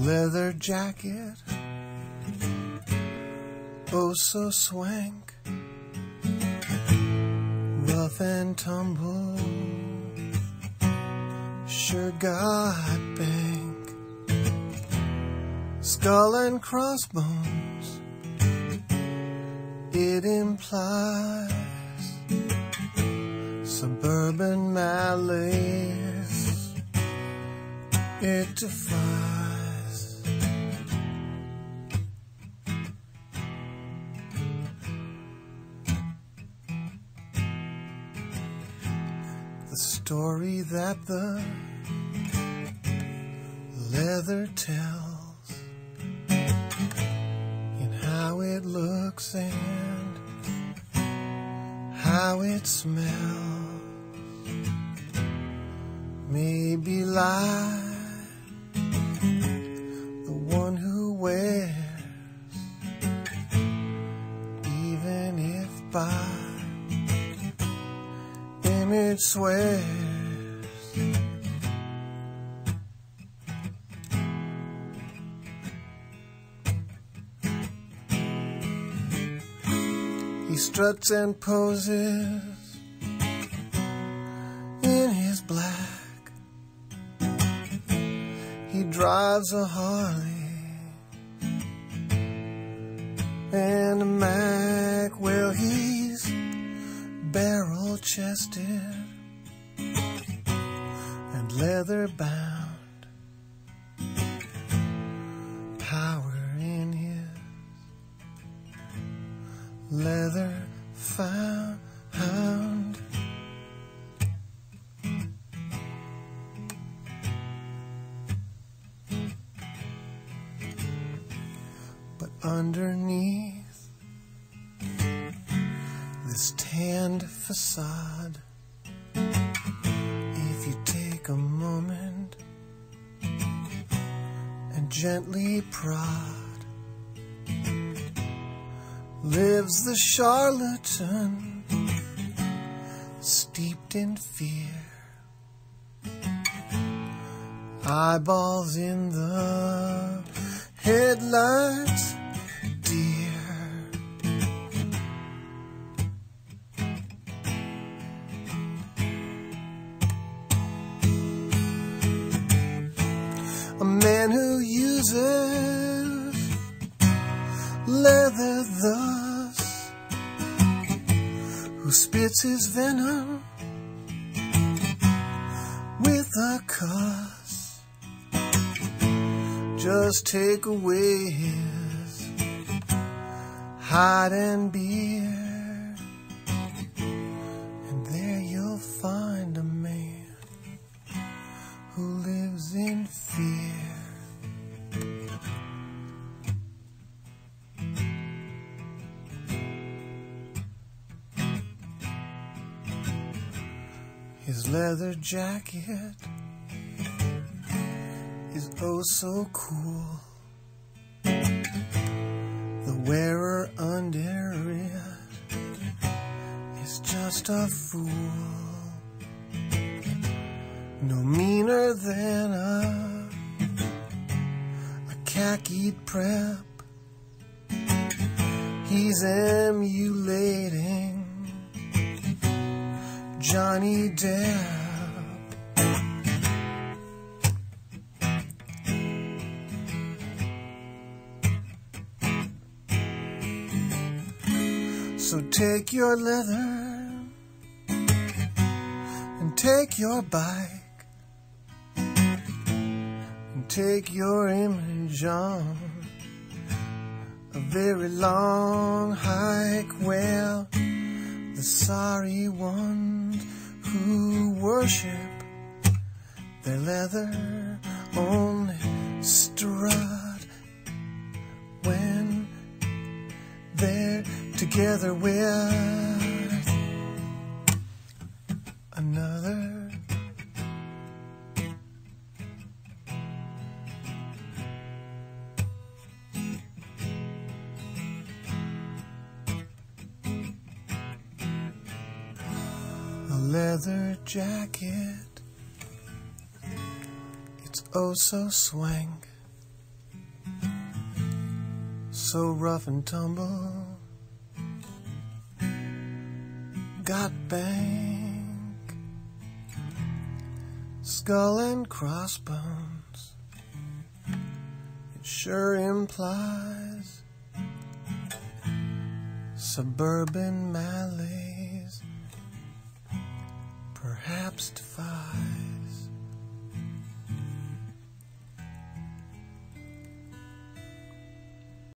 leather jacket, oh so swank, rough and tumble, sure got bank, skull and crossbones, it implies suburban malice, it defies. Story that the leather tells in how it looks and how it smells. Maybe lie image swears. He struts and poses in his black. He drives a Harley and a Mac. Well, he's barrel chested leather bound. Power in his leather found. But underneath this tanned facade, gently prod, lives the charlatan steeped in fear. Eyeballs in the headlights, leather thus, who spits his venom with a cuss. Just take away his hide and beer, His leather jacket is oh so cool. The wearer under it is just a fool. No meaner than a, a khakied prep. He's emulating Johnny Depp. So take your leather and take your bike and take your image on a very long hike. Well, the sorry ones who worship their leather only strut. When they're together with leather jacket, it's oh so swank. so rough and tumble. Got bank, skull and crossbones. It sure implies suburban perhaps defied.